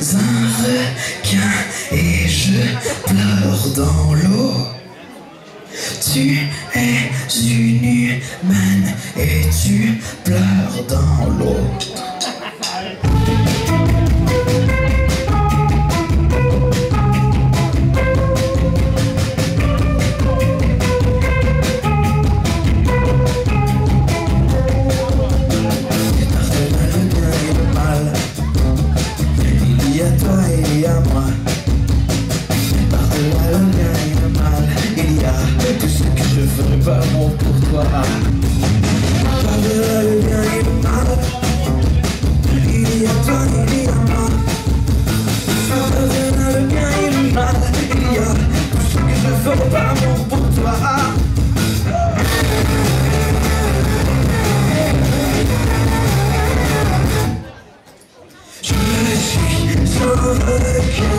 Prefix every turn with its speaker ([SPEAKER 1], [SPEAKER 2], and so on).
[SPEAKER 1] un requin et je pleure dans l'eau. Tu es une humaine et tu pleures dans l'eau. pas bon pour toi Pas de le bien et le mal Il y a toi, il y a moi Pas de le bien et le mal Il y a tout ce que je veux, pas bon pour toi Je suis sauveur